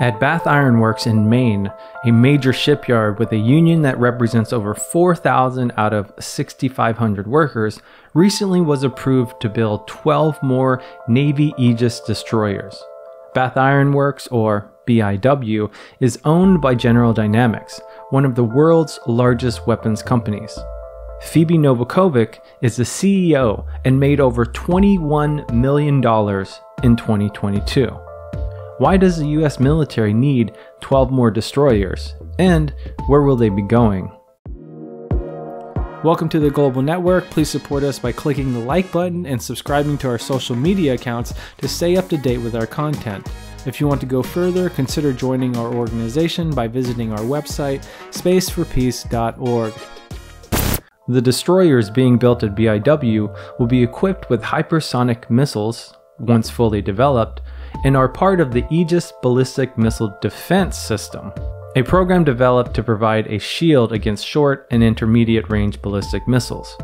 At Bath Iron Works in Maine, a major shipyard with a union that represents over 4,000 out of 6,500 workers, recently was approved to build 12 more Navy Aegis destroyers. Bath Iron Works, or BIW, is owned by General Dynamics, one of the world's largest weapons companies. Phoebe Novakovic is the CEO and made over $21 million in 2022. Why does the US military need 12 more destroyers? And where will they be going? Welcome to the Global Network. Please support us by clicking the like button and subscribing to our social media accounts to stay up to date with our content. If you want to go further, consider joining our organization by visiting our website, spaceforpeace.org. The destroyers being built at BIW will be equipped with hypersonic missiles, once fully developed, and are part of the Aegis Ballistic Missile Defense System, a program developed to provide a shield against short and intermediate range ballistic missiles.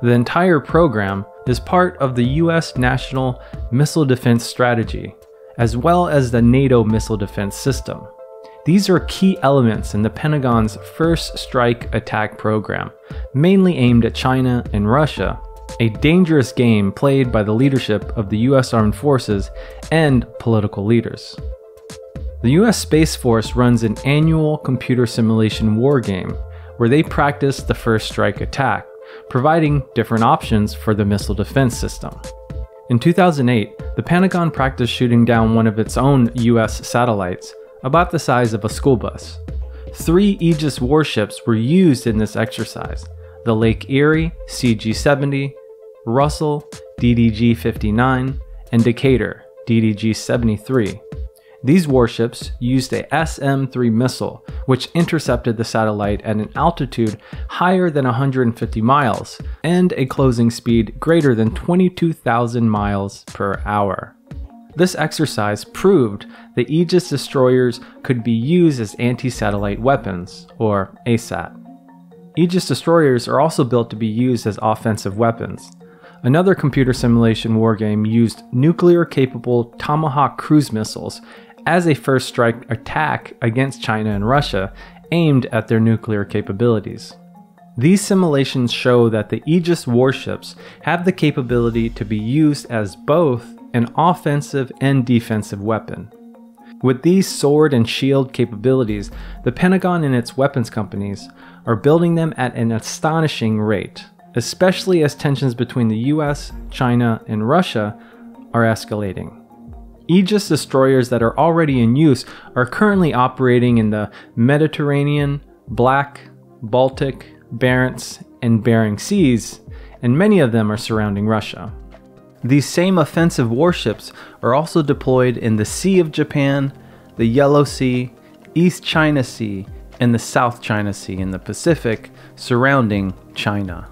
The entire program is part of the US National Missile Defense Strategy, as well as the NATO Missile Defense System. These are key elements in the Pentagon's First Strike Attack program, mainly aimed at China and Russia, a dangerous game played by the leadership of the US Armed Forces and political leaders. The US Space Force runs an annual computer simulation war game where they practice the first strike attack, providing different options for the missile defense system. In 2008, the Pentagon practiced shooting down one of its own US satellites, about the size of a school bus. Three Aegis warships were used in this exercise the Lake Erie CG 70, Russell DDG 59, and Decatur DDG 73. These warships used a SM 3 missile, which intercepted the satellite at an altitude higher than 150 miles and a closing speed greater than 22,000 miles per hour. This exercise proved that Aegis destroyers could be used as anti satellite weapons, or ASAT. Aegis destroyers are also built to be used as offensive weapons. Another computer simulation wargame used nuclear capable Tomahawk cruise missiles as a first strike attack against China and Russia aimed at their nuclear capabilities. These simulations show that the Aegis warships have the capability to be used as both an offensive and defensive weapon. With these sword and shield capabilities, the Pentagon and its weapons companies are building them at an astonishing rate especially as tensions between the US, China, and Russia are escalating. Aegis destroyers that are already in use are currently operating in the Mediterranean, Black, Baltic, Barents, and Bering Seas, and many of them are surrounding Russia. These same offensive warships are also deployed in the Sea of Japan, the Yellow Sea, East China Sea, and the South China Sea in the Pacific surrounding China.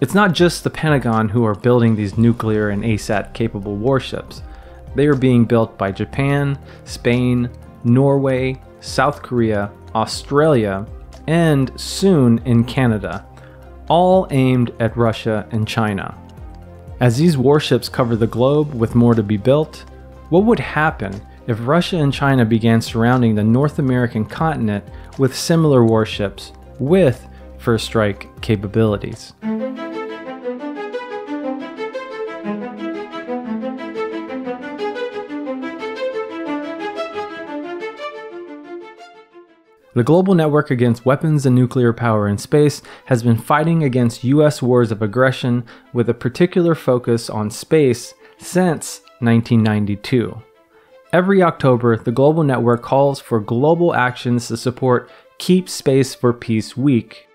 It's not just the Pentagon who are building these nuclear and ASAT capable warships. They are being built by Japan, Spain, Norway, South Korea, Australia, and soon in Canada, all aimed at Russia and China. As these warships cover the globe with more to be built, what would happen if Russia and China began surrounding the North American continent with similar warships with first strike capabilities? The global network against weapons and nuclear power in space has been fighting against US wars of aggression with a particular focus on space since 1992. Every October, the global network calls for global actions to support Keep Space for Peace Week.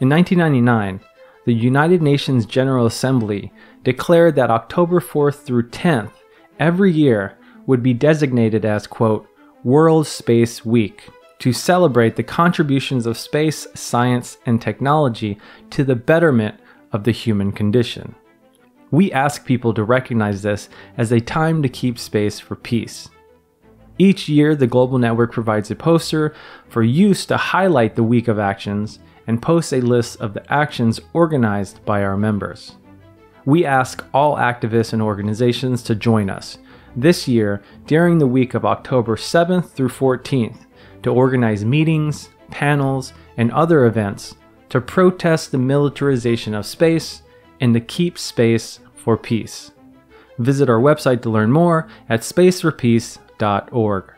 In 1999, the United Nations General Assembly declared that October 4th through 10th every year would be designated as, quote, World Space Week to celebrate the contributions of space, science, and technology to the betterment of the human condition. We ask people to recognize this as a time to keep space for peace. Each year, the Global Network provides a poster for use to highlight the week of actions and posts a list of the actions organized by our members. We ask all activists and organizations to join us this year during the week of October 7th through 14th to organize meetings, panels, and other events to protest the militarization of space and to keep space for peace. Visit our website to learn more at spaceforpeace.org.